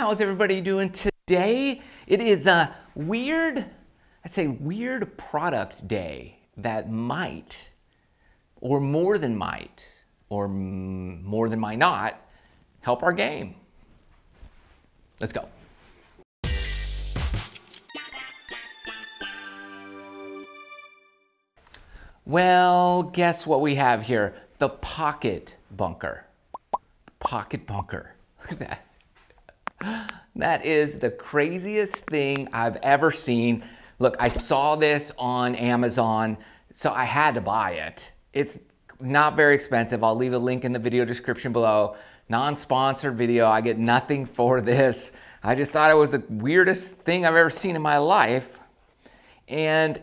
how's everybody doing today? It is a weird, I'd say weird product day that might, or more than might, or more than might not, help our game. Let's go. Well, guess what we have here? The pocket bunker. Pocket bunker. Look at that. That is the craziest thing I've ever seen. Look, I saw this on Amazon, so I had to buy it. It's not very expensive. I'll leave a link in the video description below. Non-sponsored video. I get nothing for this. I just thought it was the weirdest thing I've ever seen in my life. And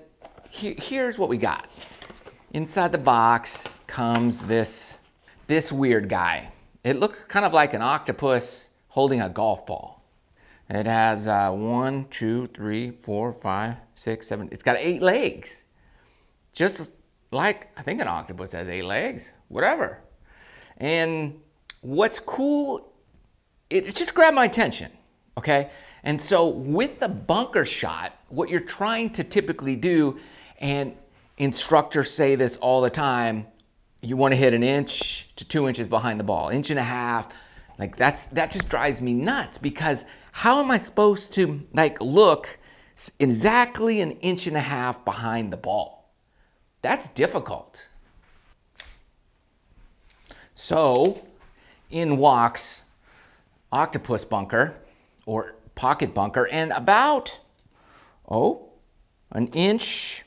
he here's what we got. Inside the box comes this, this weird guy. It looks kind of like an octopus holding a golf ball. It has uh, one, two, three, four, five, six, seven. It's got eight legs. Just like, I think an octopus has eight legs, whatever. And what's cool, it, it just grabbed my attention, okay? And so with the bunker shot, what you're trying to typically do, and instructors say this all the time, you want to hit an inch to two inches behind the ball, inch and a half. Like that's that just drives me nuts because how am I supposed to like look exactly an inch and a half behind the ball? That's difficult. So in walks octopus bunker or pocket bunker and about, oh, an inch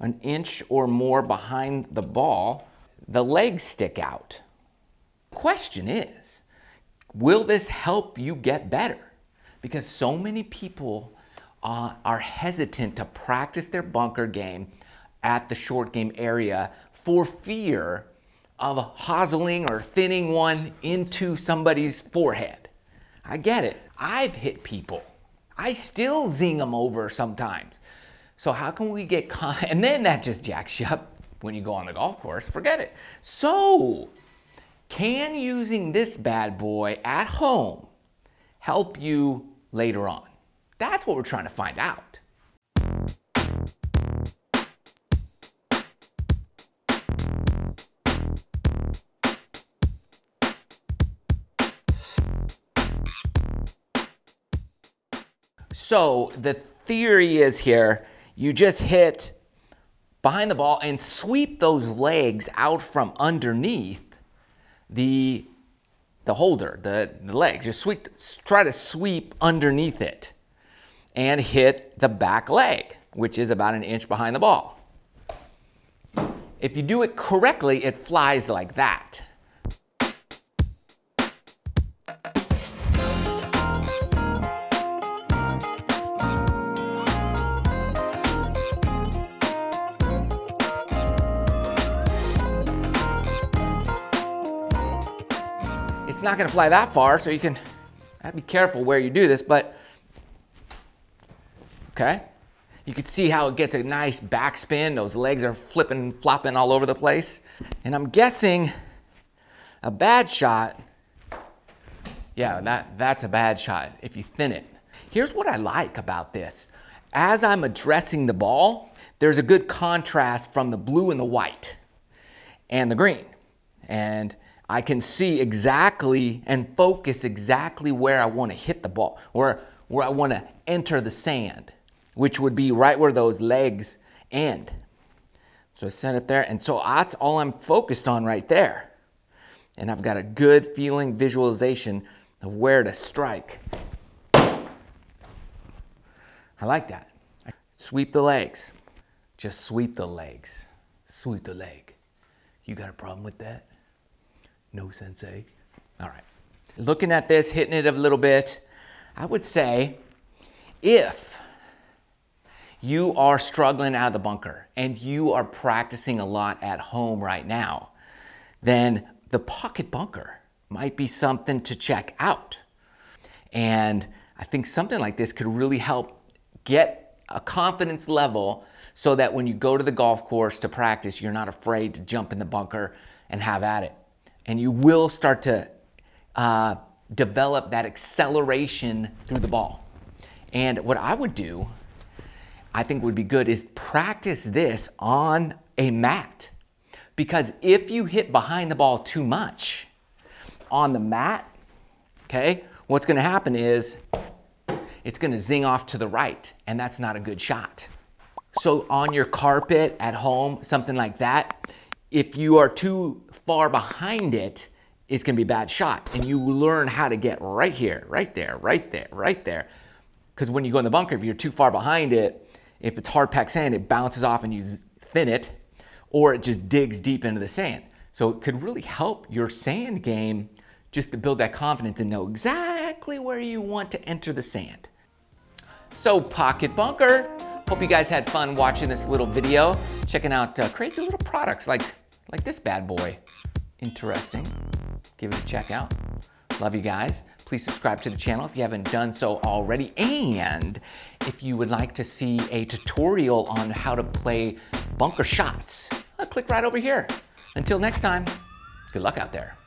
an inch or more behind the ball, the legs stick out. Question is, will this help you get better? Because so many people uh, are hesitant to practice their bunker game at the short game area for fear of hosling or thinning one into somebody's forehead. I get it. I've hit people. I still zing them over sometimes. So how can we get con- and then that just jacks you up when you go on the golf course. Forget it. So can using this bad boy at home help you later on? That's what we're trying to find out. So the theory is here you just hit behind the ball and sweep those legs out from underneath the, the holder, the, the legs. Just sweep, try to sweep underneath it and hit the back leg, which is about an inch behind the ball. If you do it correctly, it flies like that. It's not gonna fly that far, so you can be careful where you do this, but okay. You can see how it gets a nice backspin. Those legs are flipping, flopping all over the place. And I'm guessing a bad shot, yeah, that, that's a bad shot if you thin it. Here's what I like about this. As I'm addressing the ball, there's a good contrast from the blue and the white and the green. And I can see exactly and focus exactly where I want to hit the ball, where, where I want to enter the sand, which would be right where those legs end. So I set up there, and so that's all I'm focused on right there. And I've got a good feeling visualization of where to strike. I like that. Sweep the legs. Just sweep the legs. Sweep the leg. You got a problem with that? No, sensei. All right. Looking at this, hitting it a little bit, I would say if you are struggling out of the bunker and you are practicing a lot at home right now, then the pocket bunker might be something to check out. And I think something like this could really help get a confidence level so that when you go to the golf course to practice, you're not afraid to jump in the bunker and have at it and you will start to uh, develop that acceleration through the ball. And what I would do, I think would be good, is practice this on a mat. Because if you hit behind the ball too much on the mat, okay, what's gonna happen is it's gonna zing off to the right, and that's not a good shot. So on your carpet at home, something like that, if you are too far behind it, it's gonna be a bad shot. And you learn how to get right here, right there, right there, right there. Because when you go in the bunker, if you're too far behind it, if it's hard packed sand, it bounces off and you thin it, or it just digs deep into the sand. So it could really help your sand game just to build that confidence and know exactly where you want to enter the sand. So pocket bunker, hope you guys had fun watching this little video, checking out uh, crazy little products like, like this bad boy. Interesting, give it a check out. Love you guys. Please subscribe to the channel if you haven't done so already. And if you would like to see a tutorial on how to play bunker shots, uh, click right over here. Until next time, good luck out there.